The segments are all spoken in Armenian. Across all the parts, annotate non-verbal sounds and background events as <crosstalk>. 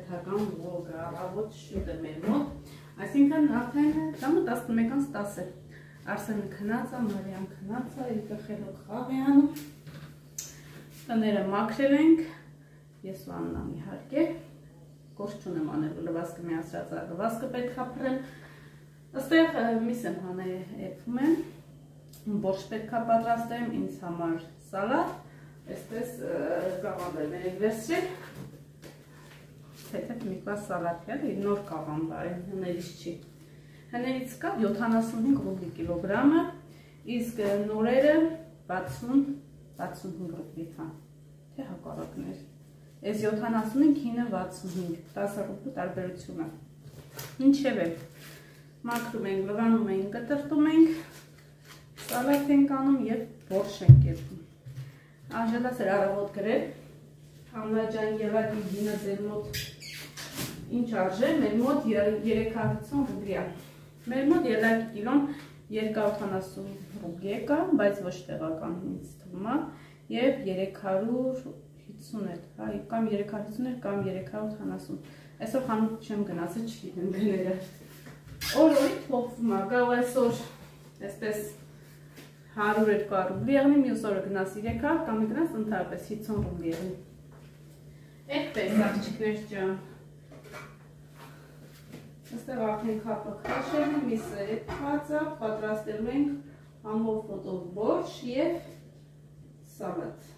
հերթական վլոգը, առավոտ շուտ է մեր մոտ, այսինքն արդեն ժամը 11-ից 10 է, Արսենը քնած է, Մարիամ քնած է, երեխեքով խաղ է անում, տները մաքրել ենք, ես ու Աննան իհարկե, գործ չունեմ անել լվասկը միացրած է, լվասկը պետք է փռել, ըստեղ միս եմ հանել եփում եմ, բորշ պետք է պատրաստեմ, ինձ համար սալատ, Այսպես կաղամբեր մեր վերցրել, հետև մի կլաս սալատ էլի, նոր կաղամբ է, հներից չի։ Հներից կա 75 ռուբլի կիլոգրամը, իսկ նորերը 60-65 ռուբլի կան, թե հակարակներ։ Այս 75 հինը 65, 10 ռուբլի տարբերությունը։ Ինչև է, մաքրում ենք, լվանում ենք, կտրտում ենք, սալատ ենք անում և բորշ ենք եպում։ Անժելաս էր առավոտ գրել, Աննաջան եղակի գինը ձեր մոտ ինչ արժե, մեր մոտ 350 ռուբլիա։ Մեր մոտ եղակի կիլոն 280 ռուբլի կա, բայց ոչ տեղական ինձ թվում է, և 350 էր, հա, կամ 350 էր, կամ 370։ Այսօր խանութ չեմ գնացել, չգիտեմ գները։ Օր-օրի փոխվում է, կարող այսօր այսպես 100-200 ռուբլի եղնի, մյուս օրը գնաս 300 կամ գնաս ընդհանրապես 50 ռուբլի եղնի։ Այդպես աղջիկներ ջան։ Այստեղ արդեն քապը քաշել միսը եփած է, պատրաստել ենք համով ֆոտով բորշ եւ սալատ։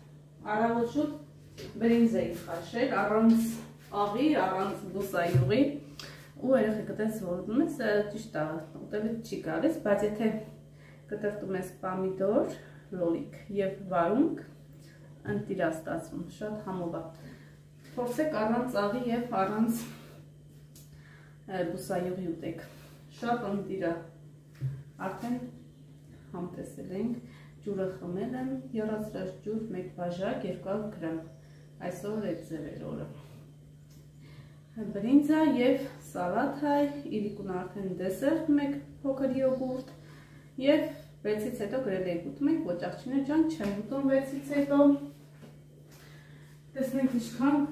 Առավոտ շուտ բրինձ էի քաշել, առանց աղի, առանց բուսայյուղի ու երեխեքը տես որ ունես ճիշտ է, ուտելը չի գալիս, բայց եթե կտրտում ես պամիդոր, լոլիկ և վարունգ, ընտիրա ստացվում, շատ համով է։ Փորձեք առանց աղի և առանց բուսայողի ուտեք։ Շատ ընտիրա, արդեն համտեսել ենք, ջուրը խմել եմ, եռացրած ջուր, մեկ բաժակ, երկալ գրամ, այսօր էտ ձևեր օրը։ Բրինձա սալատ հայ, իրիկուն արդեն դեսերտ, մեկ փոքր յոգուրտ, Եվ 6-ից հետո գրել եք ուտում եք, աղջիներ ջան, չեմ ուտում 6-ից հետո։ Տեսնենք ինչքան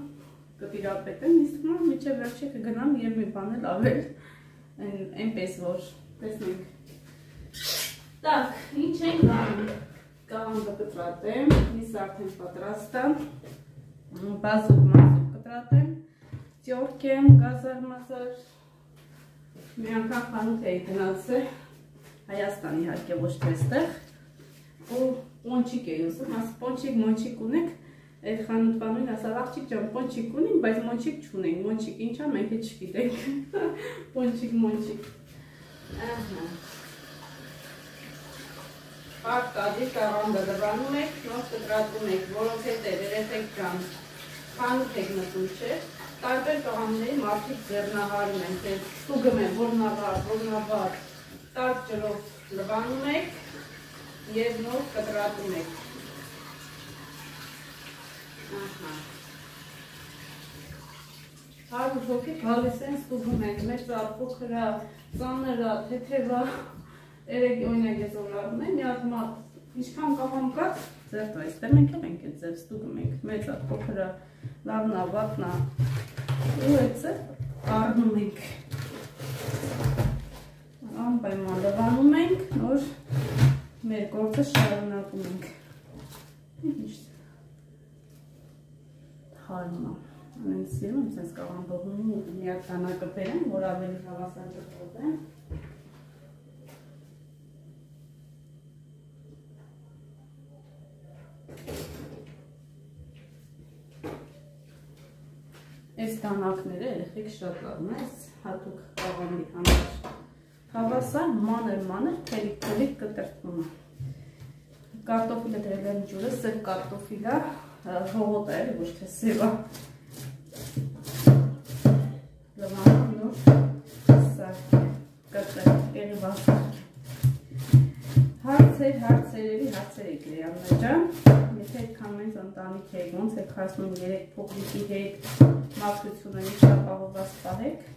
կվիրապետեմ, իսկ նոր միջև վերջը կգնամ և մի բան էլ ավել այնպես որ, տեսնենք։ Դակ, ինչ ենք անում, կաղանդը կտրատեմ, միս արդեն պատրաստը, բազուկ մազուկ կտրատեմ, ձյորք եմ, գազար մազար, մի անգան խանութ էի գնացել, Հայաստանի հարկե ոչ թե ստեղ, ու պոնչիկ էի ուզում, ասպոնչիկ, մոնչիկ ունեք, Այդ խանութվանին ասա աղջիկ ջան, պոնչիկ ունենք, բայց մոնչիկ չունենք։ Մոնչիկ ինչա, մենք էլ չգիտենք։ <laughs> Պոնչիկ, մոնչիկ։ Ահա։ Պարկ կադի կաղանդը դրանում եք, նոր կտրատում եք, որոնց հետև երեխեք ջան, խանութ եք մտում, չէ՞։ Տարբեր կաղանդների մարդիկ ձեռնահարում են, թե ստուգում են, որ նավար, որ նավար, տաք ջրով լվանում եք և նոր կտրատում եք։ Ահա։ Հարուր հոգի գալիս են ստուգում ենք, մեր ծարփոքրա, ծաներա, թեթևա, երեք օրինակ ես օրարում եմ, մի հատ մատ ինչքան կաղամ կա, ձեր այստեղ մենք էլ ենք ձեր ստուգում ենք, մեծ փոքրը լավնա, վատնա, ու ձեր առնում ենք անպայման լվանում ենք, նոր մեր գործը շարունակում ենք։ Ինչ հարմա։ Ամեն սիրում եմ սենց կաղան բողում ու միակ տանակը բերեմ, որ ավելի հավասար կտոտեմ։ Այս տանակները երեխեք շատ լավն է, հատուկ կաղանի համար հավասար մանր-մանր թերիկ-թերիկ կտրտվում է։ Կարտոֆիլը դրել եմ ջուրը, սև կարտոֆիլը, հողոտ է, ոչ թե սևա։ Լվանում նոր սարք է, կտրել, եղի վասարք։ Հարցեր, հարցերերի հարցեր եք լեաննա ջան, եթե մեծ ընտանիք եք, ոնց եք հասնում երեք փոքրիկի հետ մաքրությունը ինչ ապահովված պահեք,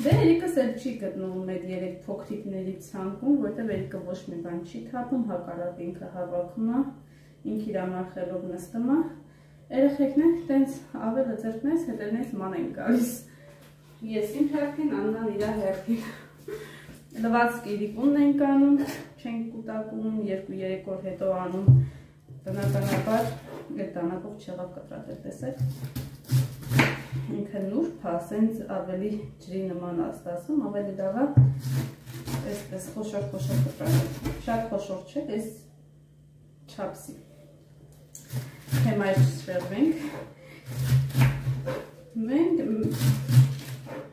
Դե Էրիկս էլ չի գտնում այդ երեք փոքրիկների ցանկում, որտեղ Էրիկը ոչ մի բան չի թափում, հակառակ ինքը հավաքում է, ինք իր ամախելով նստում է Երեխեքն են տենց ավելը ձերքնես հետերնես ման են գալիս։ Ես իմ հերքին, Աննան իր հերքին։ Լվացք իրիկունն են կանում, չենք կուտակում, երկու-երեք օր հետո անում տնականաբար, այդ տանապող չեղավ կտրատել, տեսեք։ Ինքը նուրբ, ասենց ավելի ջրի նման աստասում, ավելի լավա այսպես խոշոր-խոշոր կտրատել։ Շատ խոշոր չէ, այս չապսի թեմայից շվերվենք։ Մենք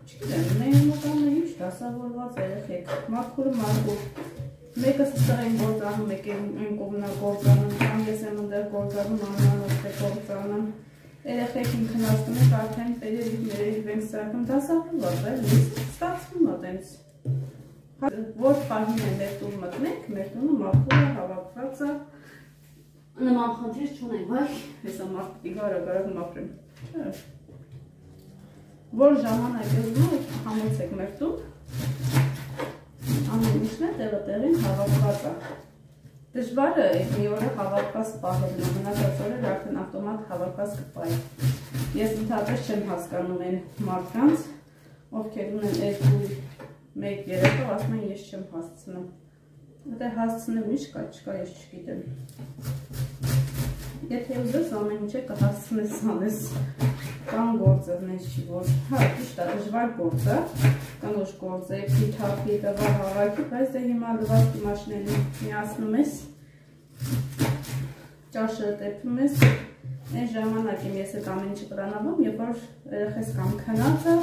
չգիտեմ, մենք մոտանը ինչ դասավորված երեխեք, մաքուրը մաքուր, մեկը ստեղ են գործանում, մեկ են կողմնա գործանում, կամ ես եմ ընդեր գործանում, անման ոստե գործանում, երեխեք ինքն ասում եք արդեն տերերիվ ներերիվ ենք սարկում դասավորված, էլ ստացվում է տենց որ պահին է մեր տուն մտնենք, մեր տունը մաքուր է, հավաքված է, նման խնդիր չունենք, վայ, հեսա մարդ պիտի գարագարակ մաքրեմ։ Չէ։ Որ ժամանակ է ուզում համոցեք մեր տուն, ամեն ինչն է տեղը տեղին հավաքված է։ Դժվարը մի օրը հավաքված պահելն է, մնացած օրեր արդեն ավտոմատ հավաքված կպայի։ Ես ընդհանրապես չեմ հասկանում այն մարդկանց, ովքեր ունեն երկու մեկ երեխա, ասում են ես չեմ հասցնում։ Դե հասցնեմ ինչ կա, չկա, ես չգիտեմ։ Եթե ուզես ամեն ինչը կհասցնես անես, կան գործերներ չի, որ հա, ճիշտ է, դժվար գործ է, կան ոչ գործ է, փիթափի, տվա հավաքի, բայց դե հիմա լվացքի մաշիների միացնում ես, ճաշը տեպում ես, այն ժամանակ եմ ես այդ ամեն ինչը պլանավում, երբ որ երեխես կամ քնած է,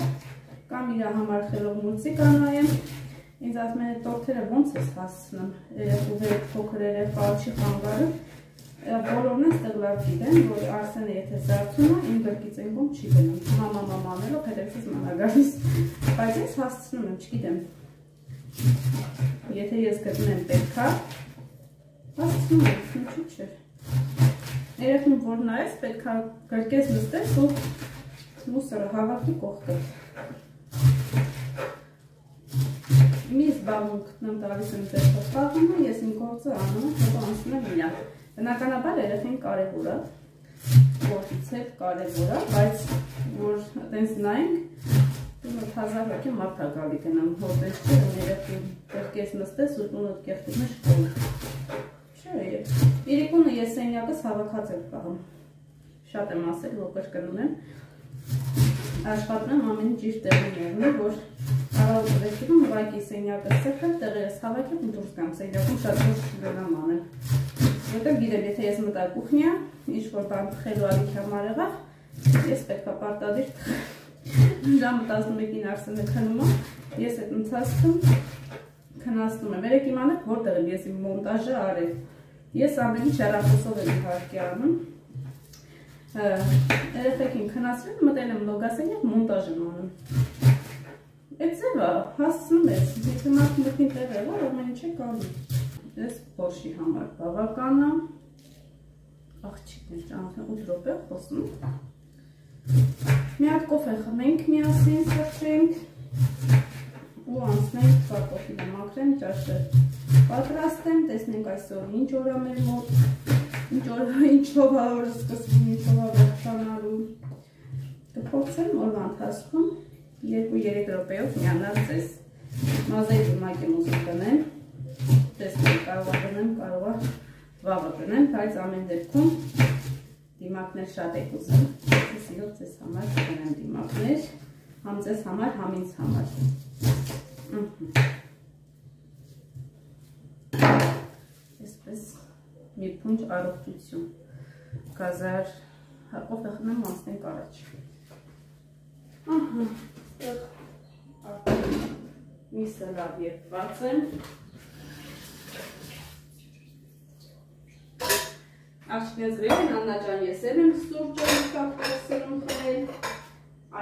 կամ իր համար խելով մուլցիկ անայեմ, Ինձ ասում են տորթերը ոնց ես հասցնում, երեխուները փոքր երեխա չի խանգարում, բոլորն են ստեղ լավ գիտեն, որ Արսենը եթե զարթում է, իմ գրկից են կողմ չի գնում, մամա մամանելով հետևից մանա գալիս, բայց ես հասցնում եմ, չգիտեմ, եթե ես գտնեմ պետքա, հասցնում եմ, ինչու չէ։ Երեխուն որ նայես, պետքա գրկես նստես ու մուսորը հավաքի կողքը մի զբաղմունք նմ տալիս եմ ձեր խոստակումը, ես իմ գործը անում եմ, հետո անցնում եմ իրան։ Բնականաբար երեխին կարևոր է, գործից հետ կարևոր է, բայց որ տենց նայենք, տունը հազար հոգի մարդ է գալի գնամ, հոտես չէ, երեխին կեղկես նստես ու տունը կեղտում է շկոլ։ Չէ, իրիկունը ես սենյակս հավաքած եմ պահում։ Շատ եմ ասել, որ կրկնում եմ, աշխատում ամեն ճիշտ տեղին որ Դեպքում ուղակի սենյակը սեփել, տեղերս հավաքել ու դուրս գամ սենյակում շատ դուրս գնամ անեմ։ Որտեղ գիտեմ, եթե ես մտա կուխնյա, ինչ որ բան խելու ալիքի համար եղավ, ես պետքա պարտադիր ժամը 11-ին Արսենը քնում եմ, ես այդ ընթացքում քնացնում եմ։ Երեք իմանեք որտեղ եմ ես իմ մոնտաժը արել։ Ես ամեն ինչ հեռախոսով եմ իհարկե անում։ Երեխեքին քնացրել, մտել եմ լոգասենյակ մոնտաժ եմ անում։ Այդ ձևը հասցնում ես, եթե մարդ մտքին տեղ եղա, ամեն ինչ է կանում։ Ես փոշի համար բավական է։ Աղջիկներ, ճանաչեն 8 րոպե խոսում։ Մի հատ կոֆե խմենք միասին, սրճենք ու անցնենք կարտոֆիլը մաքրեմ, ճաշը պատրաստեմ, տեսնենք այսօր ինչ օր է մեր մոտ, ինչ օր ինչով է օրը սկսվում, ինչով է վերջանալու։ Կփորձեմ օրվա ընթացքում 2-3 րոպեով միանալ ձեզ։ Մազերի դիմակ եմ ուզում տնեմ, տեսնեմ կարող է տնեմ, կարող է վաղը տնեմ, բայց ամեն դեպքում դիմակներ շատ եք ուզում, ես իրոք ձեզ համար տնեմ դիմակներ, համ ձեզ համար, համ ինձ համար։ Այսպես մի փունջ առողջություն, կազար, հակով եղնեմ անցնենք առաջ։ Ահա միսը լավ երկված եմ։ Աշկեզրել են, Աննա ջան, ես եմ եմ սուրճը կապտասերում խմել։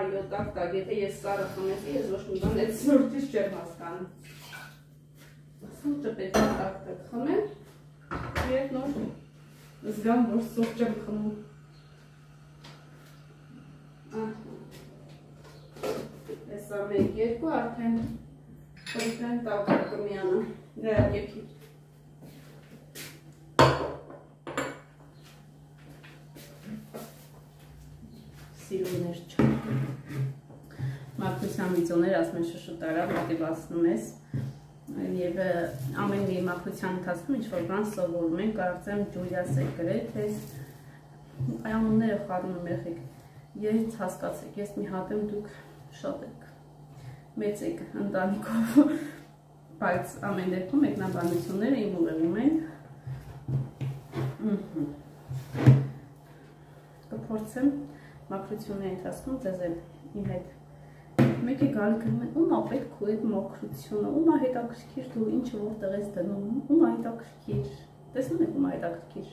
Այո, տակ, տակ, եթե ես սարը խմեցի, ես ոչ մի բան այդ սուրճից չեմ հասկանում։ Սուրճը պետք է տակ, տակ խմել, և նոր զգամ, որ սուրճ եմ խմում։ Ահա Հեսա մեկ երկու արդեն պրիքեն տակար կմյանը նրա եքի։ սիրուններ չեմ։ Մաքրության վիդեոներ ասում են շշուտ արա, մոտիվացնում ես։ Եվ ամեն մի մաքրության ընթացքում ինչ որ բան սովորում են, կարծեմ ջույաս է գրել, թե այամունները խառնում եմ եղեք։ Ես հասկացեք, ես մի հատ եմ դուք շատ եք մեծ եք ընտանիքով, բայց ամեն դեպքում մեկնաբանությունները իմ ուղեղում են։ Կփորձեմ մաքրությունների ընթացքում ձեզ իմ հետ մեկը գալի գրում են, ում ա պետք ու այդ մոքրությունը, ում ա հետաքրքիր դու ինչը որտեղ ես դնում, ում ա հետաքրքիր։ Տեսնում եք ում ա հետաքրքիր։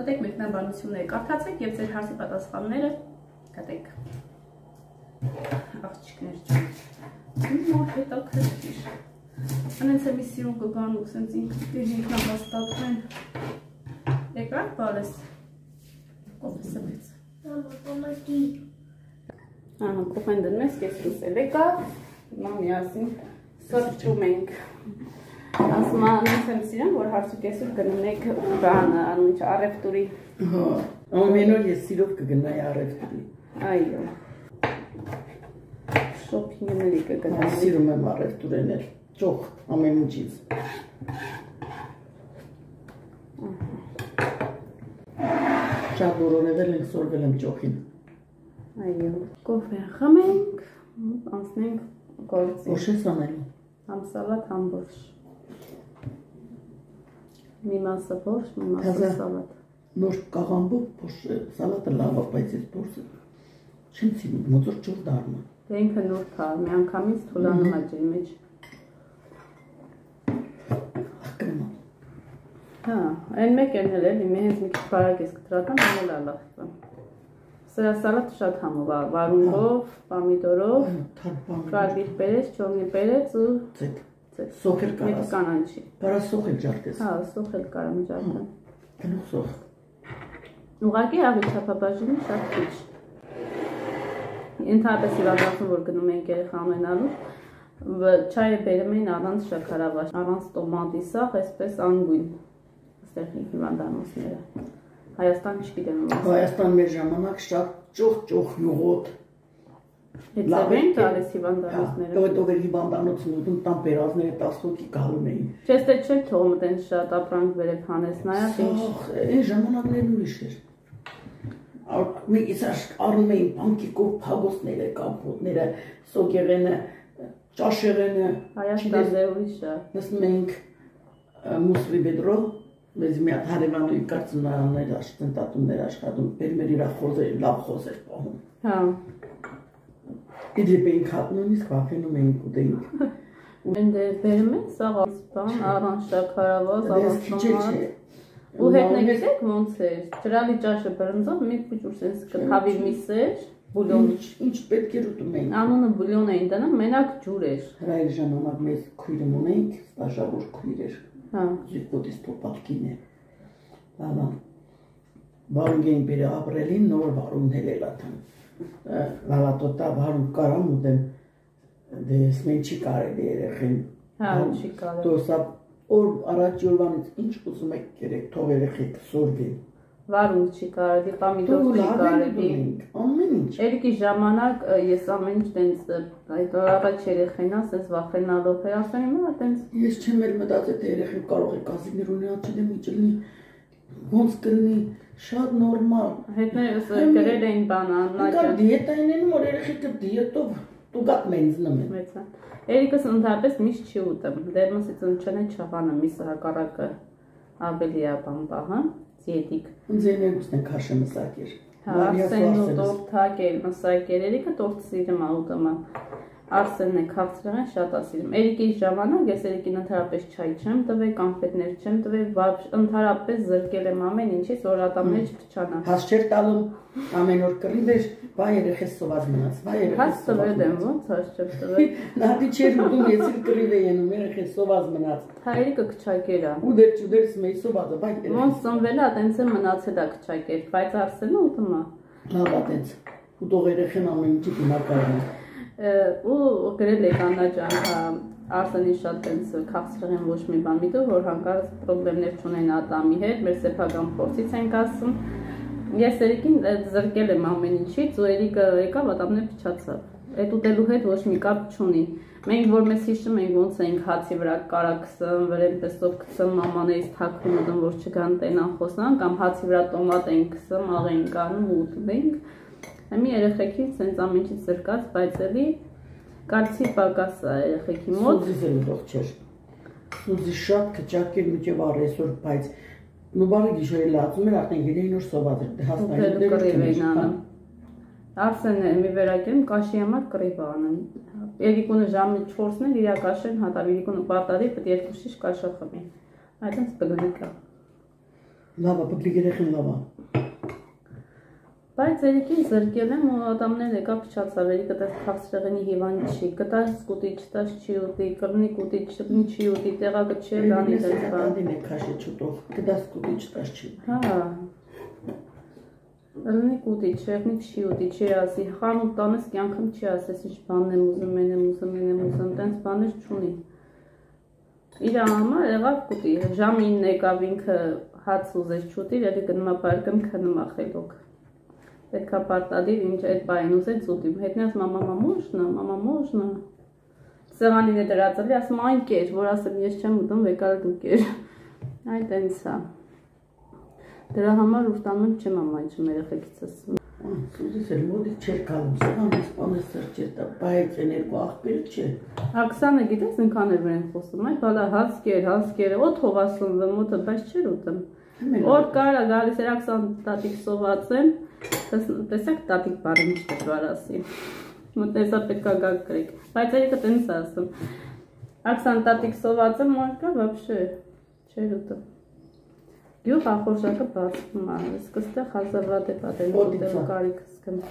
Մտեք մեկնաբանությունները կարդացեք եւ ձեր հարցի պատասխանները գտեք։ Աղջիկներ ջան։ Ում ա հետաքրքիր։ Անենց եմ սիրուն կգան ու սենց ինքնաբաստատվեն։ Եկար բալես։ Կոմեսը մեծ։ Մամա, կոմատի։ Ահա, կոֆեն դնում ես, կես լուսել եկա, հիմա միասին սրճում ենք։ Ասում անից եմ սիրեմ, որ հարցու կեսուր գնում եք բան, անունչ առևտուրի։ Հա, ամեն օր ես սիրով կգնայի առևտրի։ Այո։ Շոփինգների կգնայի։ Սիրում եմ առևտուրենել, ճոխ ամեն ինչից։ Շատ որոնվել ենք, սորվել եմ ճոխին։ Այո։ Կոֆե խմենք, անցնենք գործի։ Ոչ ես անելու։ Համ սալատ, համ բորշ։ Մի մասը բորշ, մի մասը սալատ։ Նոր կաղամբով փոշ սալատը լավ է, բայց ես փոշը չեմ սիրում, մոծոր ճոր դառնա։ Դե ինքը նուրբ է, միանգամից թուլանում է ջրի մեջ։ Հա, այն մեկ են էլ էլի, մի հենց մի քիչ բարակ ես կտրական, այն էլ ալախվա։ Սրա սալատը շատ համով է, վարունգով, պամիդորով, Թարփան։ կարվիր պերեց, չորնի պերեց ու Սոխել Մեկ կարաս։ կանանչի։ Բարա սոխել ջարդես։ Հա, սոխել կարամ ջարդան։ Գնող սոխ։ Ուղղակի աղի չափաբաժինի շատ քիչ։ Ընդհանրապես իրադարձում որ գնում ենք երեխա ամենալու, չայը բերում էին առանց շաքարավաշ, առանց տոմատի սաղ, այսպես անգույն։ Այստեղ հիվանդանոցները։ Հայաստան չգիտեմ Հայաստան մեր ժամանակ շատ ճոխ-ճոխ յուղոտ։ Հետև են տալիս Հա, հիվանդանոցները։ Դու դու վերի բանդանոցն ու տան պերազները 10 հոգի գալու էին։ Չես թե չէ թողում տեն շատ ապրանք վերև հանես նայած ինչ։ այն ժամանակներն ուրիշ էր։ Մի իսաշ առնում էին բանկիկով փագոսները, կապոտները, սոգեղենը, ճաշեղենը։ Հայաստան ուրիշ է։ Նստում էինք մուսլի բեդրո, մեզ մի հատ հարևանի կարծնարաններ աշխատատուններ աշխատում, բերմեր իրա խոզեր, լավ խոզեր պահում։ Հա։ Իդրիպ էինք հատնում, իսկ վախենում էինք ուտեինք։ Են դե բերում են սաղ բան, առանց շաքարավազ, առանց չէ։ Ու հետն գիտեք ոնց էր։ Ջրալի ճաշը բրնձով մի քիչ սենց կթավի միսեր, բուլյոն։ Ինչ ինչ պետք էր ուտում էինք։ Անունը բուլյոն էին դնում, մենակ ջուր էր։ Հրայր ժամանակ մեզ քույրը ունեինք, ստաժավոր քույր էր։ Հա։ Զիպոտիս փոփակին է։ Լավա։ Վարունգեն բերը ապրելին նոր վարուն հելելաթան։ Լավատոտա վարուն կարամ ուտեմ։ Դες մեն չի կարելի երեխին։ Հա, չի կարելի։ Դոսա օր առաջ օրվանից ինչ ուզում եք երեք թող երեխեք սորվին։ Վարունգ չի կարելի, պամիդոր չի կարելի։ Ամեն ինչ։ Երիկի ժամանակ ես ամեն ինչ տենց այդ առաջ երեխեն ասես վախենալով է ասում իմ հա տենց Ես չեմ էլ մտածել թե երեխեն կարող է կազիներ ունենալ, չգիտեմ ինչ լինի։ Ոնց կլինի, շատ նորմալ։ հետներս գրել էին բան աննաճը դիետային են որ երեխեքը դիետով տուգատ մենձնում են։ մեծ է։ Երիկս ընդհանրապես միշտ չի ուտում։ Դերմոսից ընչնե չաղանը միսը հակառակը ավելի է բան բահը, դիետիկ։ Ինձ երկուսն են քաշը մսակեր։ Հա, Արսենն ու տորթակեր, մսակեր, Երիկը տորթ սիրում ա ուտումը։ Արսենն է քաղցրեղեն շատ ասիրում։ Երիկի ժամանակ ես Երիկին ընդհանրապես չայ չեմ տվել, կոնֆետներ չեմ տվել, վաբ ընդհանրապես զրկել եմ ամեն ինչից, որ ատամներ չփչանա։ Հաս չէր տալում ամեն օր կռիվ էր, վայ երեխես սոված մնաց, Հաց երեխես տվել եմ, ո՞նց հաց չեմ տվել։ <laughs> Նադի չէր ուտում, ես էլ կռիվ էի անում, երեխես սոված մնաց։ Հա Երիկը քչակեր է։ Ու դեր ճուդերս մեի սովածը, վայ Ոնց ծնվել է, տենց է մնացել է քչակեր, բայց Արսենը ուտում է։ լավ ատենց։ Ուտող երեխեն ամեն ինչի դիմակայում է։ ու գրել եք Աննա ջան, հա, Արսենի շատ տենց քաղցրեղեն ոչ մի բան միտով, որ հանկարծ խնդիրներ չունեն ատամի հետ, մեր սեփական փորձից ենք ասում։ Ես Երիկին զրկել եմ ամեն ինչից, ու Երիկը եկավ ատամներ փչացավ։ Այդ ուտելու հետ ոչ մի կապ չունի։ Մենք որ մեզ հիշում ենք ոնց էինք հացի վրա կարակսում, վրան տեսով գցում մամաներից թաքուն ուտում, որ չգան տենան խոսան, կամ հացի վրա տոմատ ենք գցում, աղ ենք անում ու ուտում ենք։ Հիմի երեխեքին սենց ամեն ինչ զրկած, բայց էլի կալցի պակաս է երեխեքի մոտ։ Սուզի զելուդող չէր։ Սուզի շատ կճակել միջև առեսօր, բայց նու բարի գիշերը լացում էր, արդեն գիտեին որ սոված էր, հաստային դեր էին անում։ Արսենը մի վերակեմ կաշի համար կռիվ անում։ Երիկունը ժամը 4-ն էլ իր կաշեն հատավ, երիկունը պատարի, պետք է երկու շիշ կաշա խմի։ Այդպես բգնիկա։ Լավա, բգլի երեխին լավա։ Բայց Էրիկին զրկել եմ ու ադամներ եկա փչացավ, Էրիկը դեռ քաղցրեղենի հիվան չի, կտաս կուտի, չտաս չի ուտի, կռնի կուտի, չռնի չի ուտի, տեղակը չի դանի դեպքը։ Դանդի մեկ քաշի չուտով, կտաս կուտի, չտաս չի։ Հա։ Կռնի կուտի, չռնի չի ուտի, չի ասի, խանութ տանես կյանքում չի ասես, ինչ բանն եմ ուզում, մեն եմ ուզում, մեն եմ ուզում, տենց բաներ չունի։ Իր համար եղավ կուտի, ժամին եկավ ինքը հաց ուզեց չուտի, Էրիկը նմա բարգում քնում ախելոք։ Պետքա պարտադիր ինչ այդ բային ուզեց ուտի։ Հետնաս մամա մամոշնա, մամա մոշնա։ Սեղանին է դրածելի, ասում այն կեր, որ ասեմ ես չեմ ուտում, վեկալ դու կեր։ Այդ տենց է։ Դրա համար ուշտանում չեմ ամայջում երեխեքից ասում։ Սուզիս էլ մոդի չէր կալում, սպանես, սպանես սրճեր տա, բայց են երկու աղբերը չէ։ Աքսանը գիտես ինքան էր վրան խոսում, այդ բալա հասկեր, հասկեր, օդ հողասում վմոտը, բայց չէր ուտում։ Օր կարա գալիս էր Աքսան տատիկ սոված են, տեսակ տատիկ բարի ինչ դժվար ասի։ Մտեսա պետքա գա գրեք, բայց երիկը տենց ասում։ Աքսան տատիկ սոված են, մարկա вообще չէր ուտում։ Գյուղ ախորժակը բացվում է, սկստեղ հազարվատ է պատել, որտեղ կարիք սկում։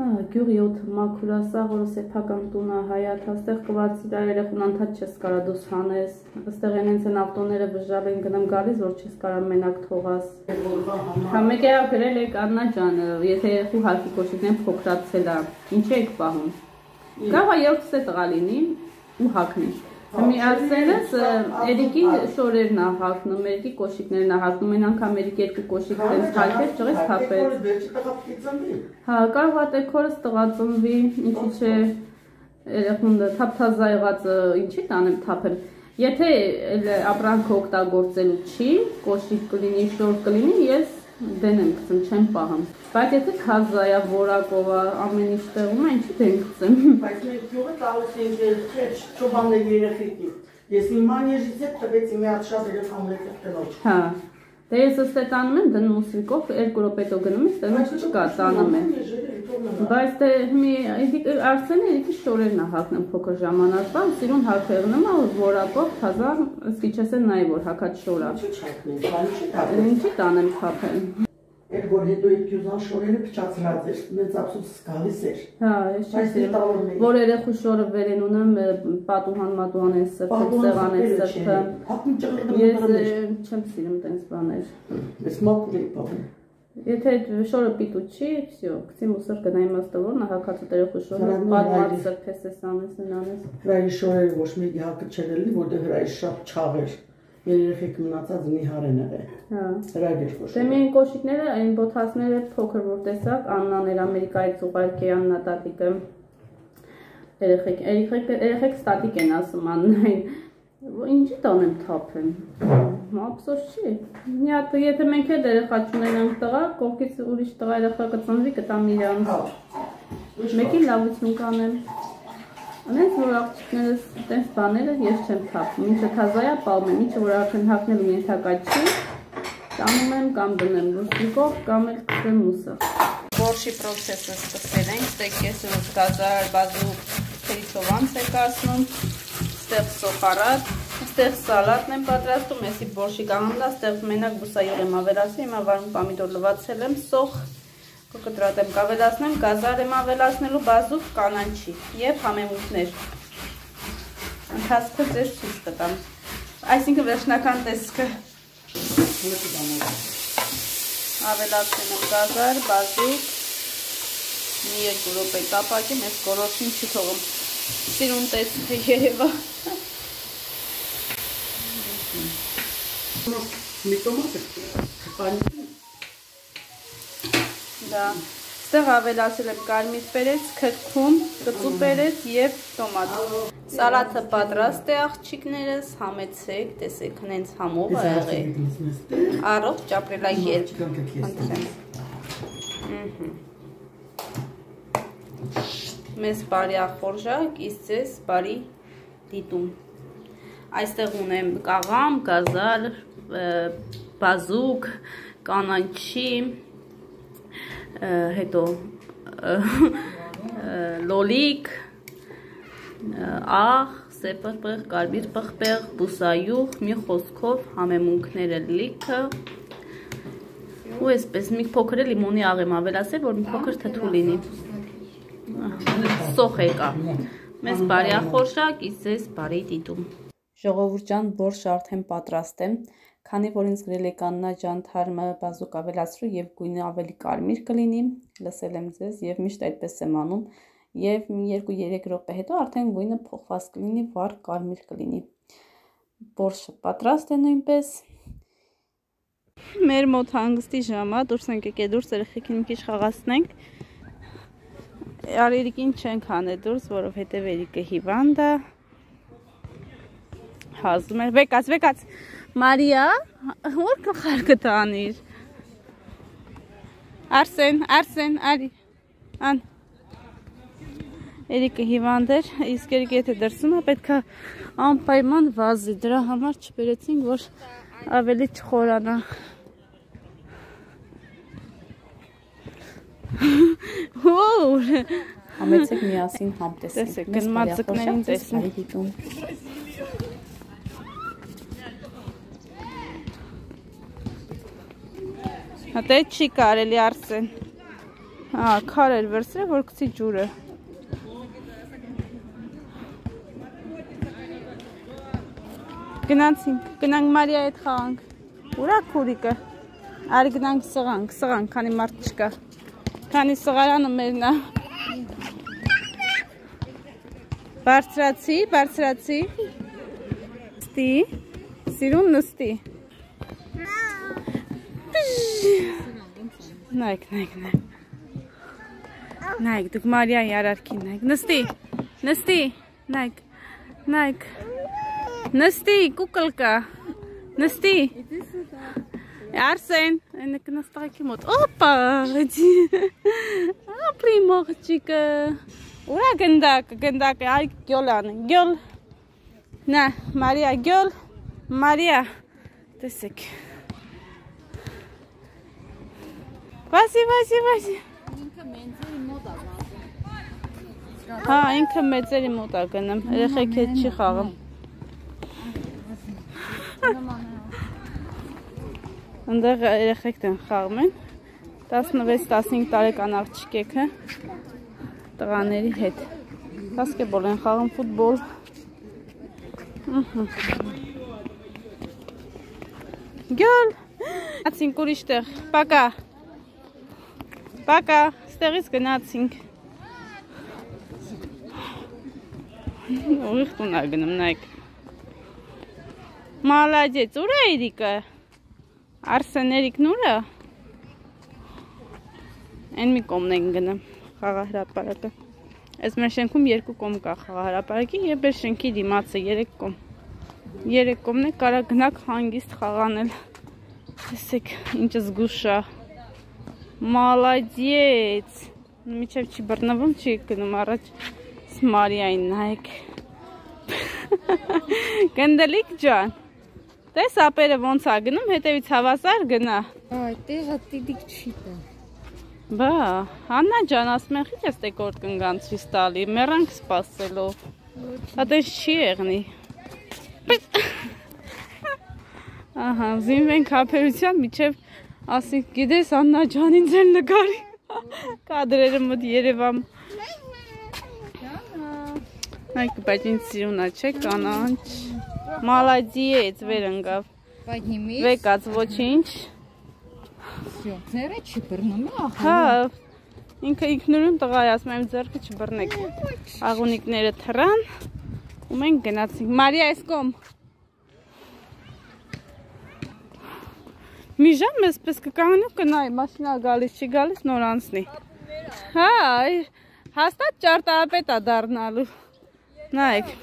Հա, գյուղ 7 մաքուրասաղ որ սեփական տունը հայաթ, աստեղ կվացի դա երեխուն անդադ չես կարա դուս հանես, աստեղ ենենց են ավտոները բժալ են գնամ գալիս, որ չես կարա մենակ թողաս։ Հա մեկ է գրել եք Աննա ջան, եթե երեխու հարկի կոշիկն են փոքրացել է, ինչ եք պահում։ Գավա 7 տղա լինի ու հակնի։ Մի ասելս Էրիկի շորերն ա հագնում, Էրիկի կոշիկներն ա հագնում, այն անգամ Էրիկի երկու կոշիկ տենց թալքեր ճղես թափեց։ Հա, կարող է տեքորս տղա ծնվի, ինչի՞ չէ երեխուն թափթազա եղածը ինչի տանեմ թափել։ Եթե ապրանքը օգտագործելու չի, կոշիկ կլինի, շոր կլինի, ես դեն եմ գցում, չեմ պահում։ Բայց եթե քազայա, որակով ամեն ինչ տեղում է, ինչի դեն գցեմ։ Բայց մեր գյուղը տալիս են չէ, ճոբանների երեխեքի։ Ես իմ մանեժից հետ տվեցի մի հատ շատ երեխաներ կնոջ։ Հա։ Դե ես ըստ այդ անում եմ դնում ուսիկով 2 րոպետո գնում ես, տեղ չկա, տանում եմ։ Բայց դե մի Արսենը իքի շորերն է հագնում փոքր ժամանակվա, սիրուն հագնում է որակով թազա, սկիչ ասեն նայ որ հակած շորա։ Ինչի տանեմ թափել։ Այդ որ հետո այդ յուզան շորերը փչացրած էր, մեծ ափսոս գալիս էր։ Հա, ես չեմ որ երեխու շորը վերեն ունեմ պատուհան մատուհան են սրբել, սեղան են սրբել։ Հապն ճղրդում։ Ես չեմ սիրում տենց բաներ։ Ես մաքուր եմ պահում։ Եթե շորը պիտու չի, всё, գցի մուսոր գնայ մաստավոր նահակացը երեխու շորը պատմած սրբես ես անես նանես։ Հրայի շորերը ոչ մեկի հակը չէր էլի, որտեղ հրայի շատ չաղ էր մեր երեխեք մնացած նիհար են եղել։ Հա։ Դրա երկու։ Դե մենք կոշիկները, այն բոթասները փոքր որ տեսակ, Աննաներ Ամերիկայից ուղարկի Աննա տատիկը։ Երեխեք, երեխեք, երեխեք ստատիկ են ասում Աննային։ Ինչի տանեմ թափեմ։ Ափսոս չի։ Մի հատ եթե մենք էլ երեխա չունենանք տղա, կողքից ուրիշ տղա երեխա կծնվի կտամ իրան։ Մեկին լավություն կանեմ։ Անենց որ աղջիկներս տենց բաները ես չեմ թափում։ Ինչը թազայա պալում եմ, ինչը որ արդեն հագնելու ենթակա չի, տանում եմ կամ դնեմ ռուսիկով կամ էլ կսեմ մուսը։ Բորշի պրոցեսը սկսել ենք, ստեկ կեսը գազար, բազու թերիչովանց է կասնում, ստեղ սոխարատ, ստեղ սալատն եմ պատրաստում, եսի բորշի կանգնա, ստեղ մենակ բուսայող եմ ավելացի, հիմա վարում պամիդոր լվացել եմ, սոխ, կտրատ եմ կավելացնեմ, գազար եմ ավելացնելու բազուկ կանանչի և համեմութներ։ Ընթացքը ձեզ ցույց կտամ։ Այսինքն վերջնական տեսքը։ Ավելացնում եմ գազար, բազուկ, մի երկու րոպե կապակեմ, այս գորոշին չի թողում։ Սիրուն տեսքը երևա։ Մի տոմատ է, Դա Ստեղ ավելացել եմ կարմիր պերեց, քրքում, կծու պերեց եւ տոմատ։ Սալաթը պատրաստ է աղջիկներս, համեցեք, տեսեք, հենց համով ա եղել։ Առողջ ապրելակերպ։ Մեզ բարի ախորժակ, իսկ ձեզ բարի դիտում։ Այստեղ ունեմ կաղամ, գազար, բազուկ, կանանչի, հետո լոլիկ, աղ, սեպրպեղ, կարբիր պղպեղ, բուսայուղ, մի խոսքով համեմունքները լիքը, ու այսպես մի փոքր լիմոնի աղ եմ ավելացել, որ մի փոքր թթու լինի։ Սոխ եկա։ Մեզ բարի ախորժակ, իսկ ձեզ բարի դիտում։ Ժողովուրդ ջան, բորշ արդեն պատրաստ եմ։ Քանի որ ինձ գրել է կաննա ջան թարմը բազուկ ավելացրու եւ գույնը ավելի կարմիր կլինի, լսել եմ ձեզ եւ միշտ այդպես եմ անում եւ մի 2-3 րոպե հետո արդեն գույնը փոխված կլինի, վառ կարմիր կլինի։ Բորշը պատրաստ է նույնպես։ Մեր մոտ հանգստի ժամա, դուրս ենք եկել դուրս երեխեքին մի քիչ խաղացնենք։ Արերիկին չենք հանել դուրս, որովհետև Երիկը հիվանդ է։ Հազում է։ Վեկած, վեկած։ Մարիա, որ գլխարկը տանիր։ Արսեն, Արսեն, արի։ Ան։ Երիկը հիվանդ էր, իսկ երիկ եթե դրսում է, պետք է անպայման վազի։ Դրա համար չբերեցինք, որ ավելի չխորանա։ Հոր։ Համեցեք միասին համ տեսեք։ Տեսեք, գնմածկներին տեսնենք։ Հատե չի կարելի արսեն։ Հա, քար էր վերցրել, որ գցի ջուրը։ Գնացինք, գնանք Մարիա հետ խաղանք։ Ուրա քուրիկը։ Արի գնանք սղանք, սղանք, քանի մարդ չկա։ Քանի սղարանը մերն է։ Բարձրացի, բարձրացի։ Ստի, սիրուն նստի։ Նայք, նայք, նայք։ Նայք, դուք Մարիայի արարքին նայք։ Նստի, նստի, նայք, նայք։ Նստի, կուկլկա։ Նստի։ Արսեն, այնը կնստակի մոտ։ Օպա, ջի։ Ապրի մողջիկը։ Ուրա գնդակ, գնդակ, այ գյոլան, գյոլ։ Նա, Մարիա, գյոլ։ Մարիա, տեսեք։ Վասի, վասի, վասի։ Ինքը մեծերի մոտ է վազում։ Հա, ինքը մեծերի մոտ է գնում։ Երեխեք հետ չի խաղում։ Այնտեղ երեխեքն են խաղում են։ 16-15 տարեկան աղջիկեքը տղաների հետ։ Բասկետբոլ են խաղում, ֆուտբոլ։ Գյալ։ Ացինք ուրիշ տեղ։ Պակա։ Պակա, ստեղից գնացինք։ Ուղիղ տուն ա գնում, նայք։ Մալաջեց, ուր է իրիկը։ Արսեն երիկն ուր է։ Են մի կոմն են գնում, խաղահրապարակը։ Այս մեր շենքում երկու կոմ կա խաղահրապարակի և մեր շենքի դիմացը երեք կոմ։ Երեք կոմն է կարա գնակ հանգիստ խաղանել։ Տեսեք, ինչ զգուշա։ Մալադիեց։ Միջև չի բռնվում, չի գնում առաջ Մարիային նայեք։ <laughs> Գնդելիկ ջան։ Տես ապերը ոնց է գնում, հետևից հավասար գնա։ Այ տեղը տիդիկ չի տա։ Բա, Հաննա ջան, ասում են խիչ ես տեկորդ կնգանցի ստալի, մեռանք սպասելով։ Հատես չի եղնի։ Ահա, զինվենք հապերության միջև ասի, գիտես Աննա ջան ինձ էլ նկարի։ Կադրերը մոտ Երևան։ Նայք, բայց ինձ սիրուն է, չէ, կանանչ։ Մալադիեց վեր ընկավ։ Подними։ Վեկած ոչինչ։ Всё, ձերը չի բռնում, ախ։ Հա, ինքը ինքնուրույն տղա է, ասում եմ ձեռքը չբռնեք։ Աղունիկները թռան ու մենք գնացինք։ Մարիա, այս կողմ։ Մի ժամ էսպես կկանգնի ու կնայի, մաշինա գալիս չի գալիս նոր անցնի։ Հա, հաստատ ճարտարապետ է դառնալու։ Նայեք։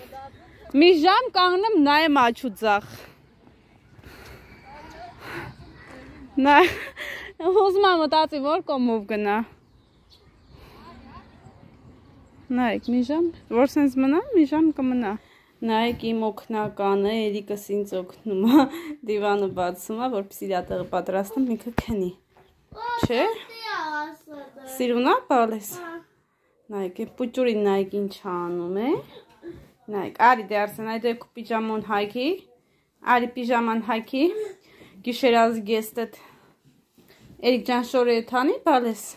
Մի ժամ կանգնեմ նայեմ աչու ձախ։ Նա ուզում եմ մտածի որ կոմով գնա։ Նայեք, մի ժամ, որ սենց մնա, մի ժամ կմնա։ Նայեք իմ օգնականը, Էրիկս ինձ օգնում է, դիվանը բացում է, որպեսզի տեղը պատրաստեմ, ինքը քնի։ Չէ։ Սիրունա բալես։ Նայեք, է պուճուրին նայեք ինչ անում է։ Նայեք, արի դե արսեն, այդ դեպքում պիջաման հայքի։ Արի պիջաման հայքի։ Գիշերազ գեստետ։ Էրիկ ջան շորը թանի բալես։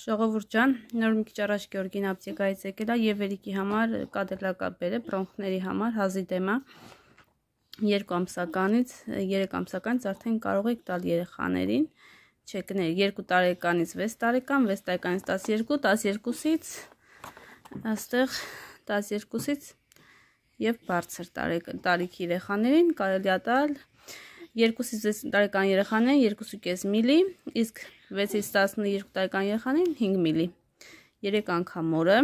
Ժողովուրդ ջան, նոր մի քիչ առաջ Գյորգին ապտեկայից եկել է եւ Երիկի համար կադելակապեր է, բրոնխների համար հազի դեմա 2 ամսականից 3 ամսականից արդեն կարող եք տալ երեխաներին, չէ, կներ 2 տարեկանից 6 տարեկան, 6 տարեկանից 12, 12-ից այստեղ 12-ից եւ բարձր տարիքի երեխաներին կարելի է տալ 2-ից 10 տարեկան երեխաներին 2.5 միլի, իսկ 6-ից 12 տարեկան երեխաներին 5 միլի։ 3 անգամ օրը։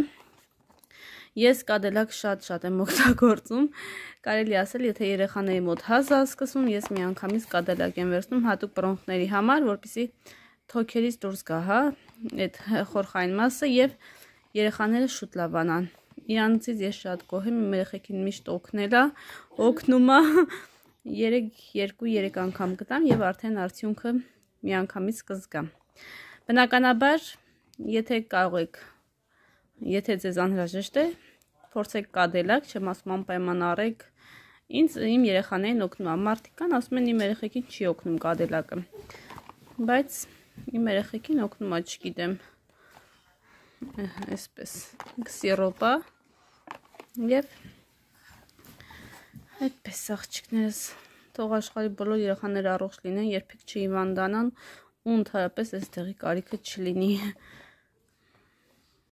Ես կադելակ շատ-շատ եմ օգտագործում։ Կարելի ասել, եթե երեխաների մոտ հազա սկսում, ես մի անգամից կադելակ եմ վերցնում հատուկ բրոնխների համար, որպիսի թոքերից դուրս գա, հա, այդ խորխային մասը եւ երեխաները շուտ լավանան։ Իրանցից ես շատ գոհ եմ, իմ երեխեքին միշտ օգնելա, օգնումա 3 2-3 անգամ գտամ եւ արդեն արդյունքը միանգամից կզգա։ Բնականաբար, եթե կարող եք, եթե ձեզ անհրաժեշտ է, փորձեք կադելակ, չեմ ասում անպայման առեք Ինձ իմ երեխաներին օգնում եմ։ Մարդիկ կան, ասում են իմ երեխեքին չի օգնում կադելակը։ Բայց իմ երեխեքին օգնում է, չգիտեմ։ Այսպես։ Սիրոպա եւ Այդպես աղջիկներս թող աշխարհի բոլոր երեխաները առողջ լինեն, երբեք չհիվանդանան ու ընդհանրապես այս տեղի կարիքը չլինի։